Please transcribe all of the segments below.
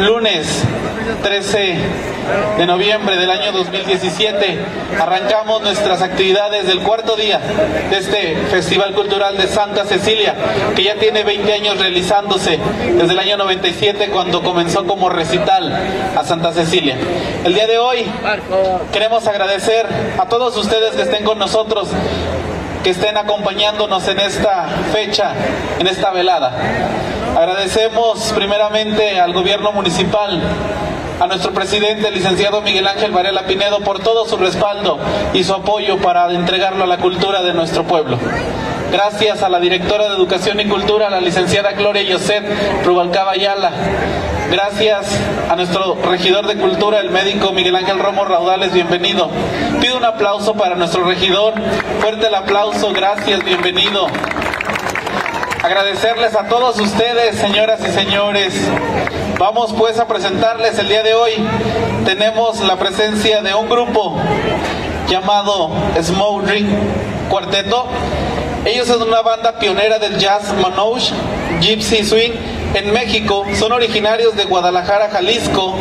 lunes 13 de noviembre del año 2017 arrancamos nuestras actividades del cuarto día de este Festival Cultural de Santa Cecilia, que ya tiene 20 años realizándose desde el año 97 cuando comenzó como recital a Santa Cecilia. El día de hoy queremos agradecer a todos ustedes que estén con nosotros que estén acompañándonos en esta fecha, en esta velada. Agradecemos primeramente al gobierno municipal, a nuestro presidente, el licenciado Miguel Ángel Varela Pinedo, por todo su respaldo y su apoyo para entregarlo a la cultura de nuestro pueblo. Gracias a la directora de Educación y Cultura, la licenciada Gloria Yoset Rubalcaba Ayala. Gracias a nuestro regidor de Cultura, el médico Miguel Ángel Romo Raudales, bienvenido. Pido un aplauso para nuestro regidor. Fuerte el aplauso, gracias, bienvenido. Agradecerles a todos ustedes, señoras y señores. Vamos pues a presentarles el día de hoy. Tenemos la presencia de un grupo llamado Smoke Ring Cuarteto. Ellos son una banda pionera del jazz manouche, gypsy swing en México. Son originarios de Guadalajara, Jalisco.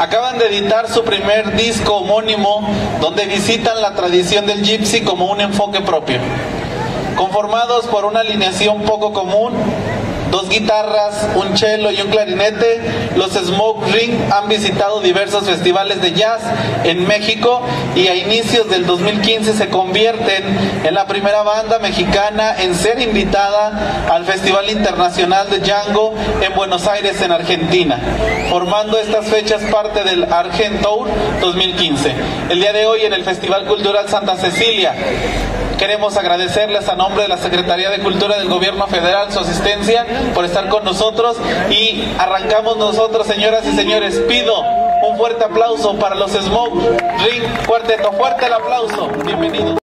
Acaban de editar su primer disco homónimo donde visitan la tradición del gypsy como un enfoque propio. Conformados por una alineación poco común, dos guitarras, un cello y un clarinete, los Smoke Ring han visitado diversos festivales de jazz en México y a inicios del 2015 se convierten en la primera banda mexicana en ser invitada al Festival Internacional de Django en Buenos Aires, en Argentina, formando estas fechas parte del Argent Tour 2015. El día de hoy en el Festival Cultural Santa Cecilia Queremos agradecerles a nombre de la Secretaría de Cultura del Gobierno Federal su asistencia por estar con nosotros y arrancamos nosotros, señoras y señores. Pido un fuerte aplauso para los Smoke Ring Cuarteto. Fuerte el aplauso. Bienvenidos.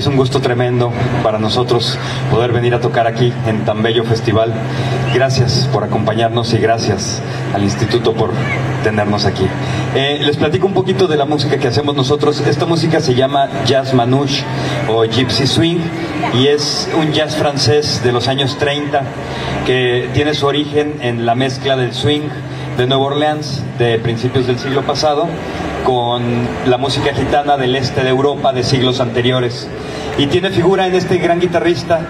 Es un gusto tremendo para nosotros poder venir a tocar aquí en tan bello festival. Gracias por acompañarnos y gracias al instituto por tenernos aquí. Eh, les platico un poquito de la música que hacemos nosotros. Esta música se llama Jazz Manouche o Gypsy Swing y es un jazz francés de los años 30 que tiene su origen en la mezcla del swing de Nueva Orleans de principios del siglo pasado con la música gitana del este de Europa de siglos anteriores. Y tiene figura en este gran guitarrista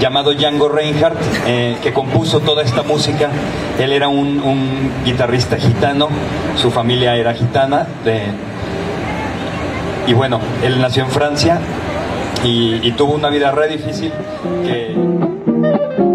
llamado Django Reinhardt, eh, que compuso toda esta música. Él era un, guitarrista gitano, su familia era gitana. y bueno, él nació en Francia y, y tuvo una vida re difícil que...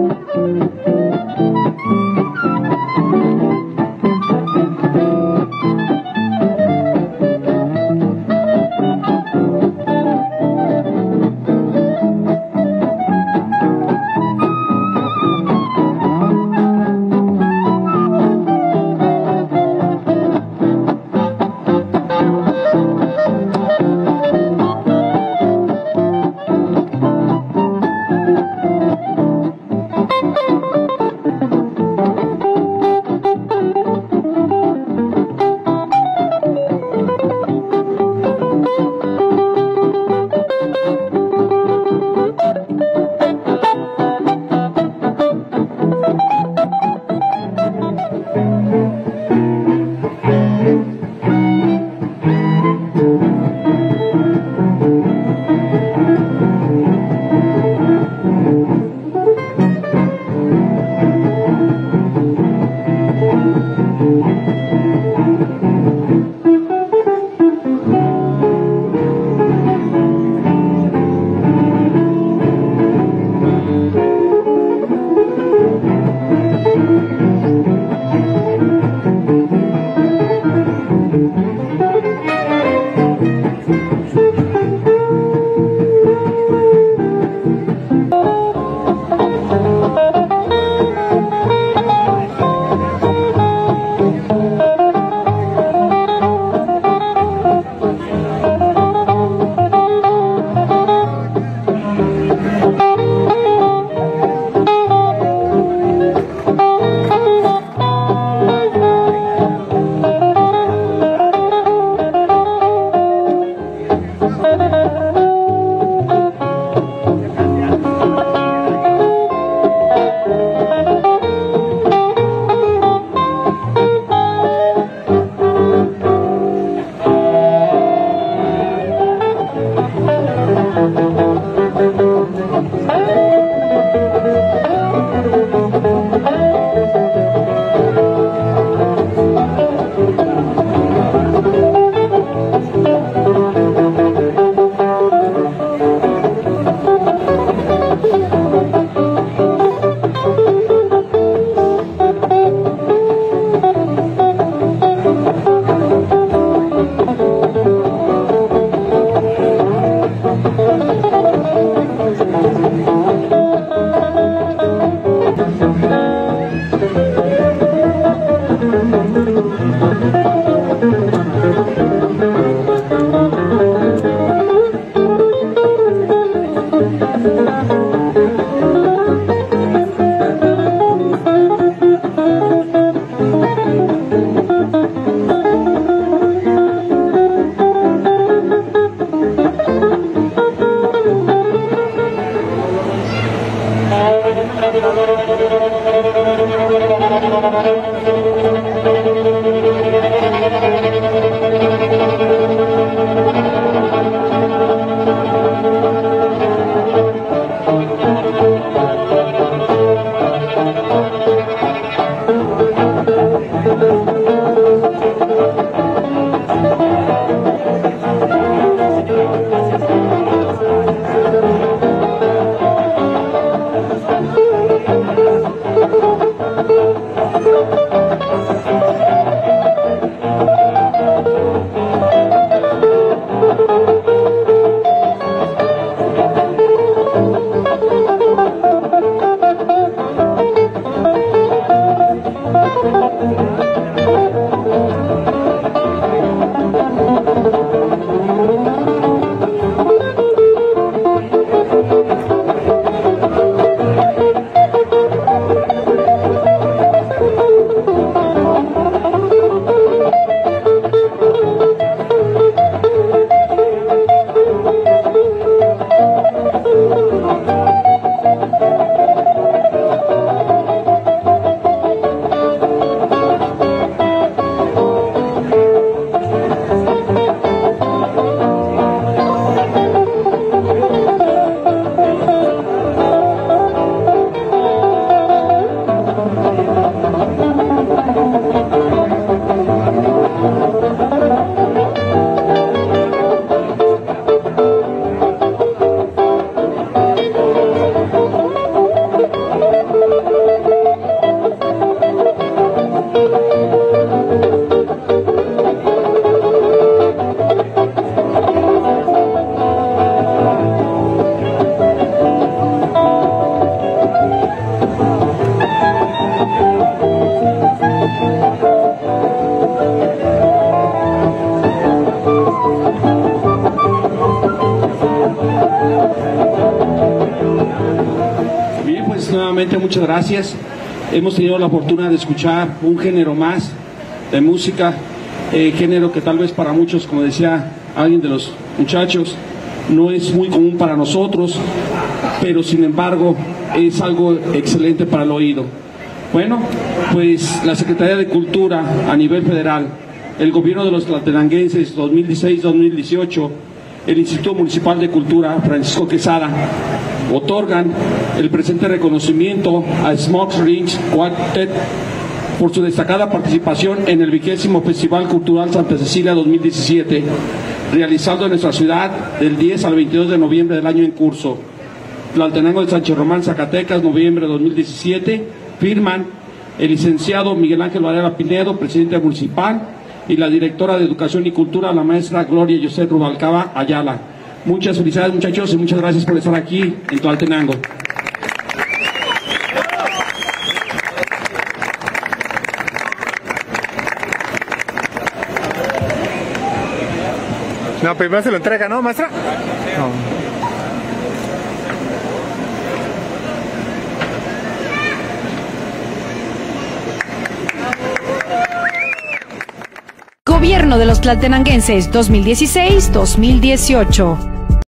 muchas gracias. Hemos tenido la fortuna de escuchar un género más de música, eh, género que tal vez para muchos, como decía alguien de los muchachos, no es muy común para nosotros, pero sin embargo es algo excelente para el oído. Bueno, pues la Secretaría de Cultura a nivel federal, el gobierno de los tlatenanguenses 2016-2018, el Instituto Municipal de Cultura Francisco Quesada, otorgan el presente reconocimiento a Smokes Rings Quartet por su destacada participación en el vigésimo Festival Cultural Santa Cecilia 2017, realizado en nuestra ciudad del 10 al 22 de noviembre del año en curso. Tlaltenango de Sánchez Román, Zacatecas, noviembre de 2017, firman el licenciado Miguel Ángel Varela Pinedo, presidente municipal, y la directora de Educación y Cultura, la maestra Gloria José Rubalcaba Ayala. Muchas felicidades muchachos y muchas gracias por estar aquí en Tlaltenango. No, primero se lo entrega, ¿no, maestra? No. De los Tlaltenanguenses 2016-2018.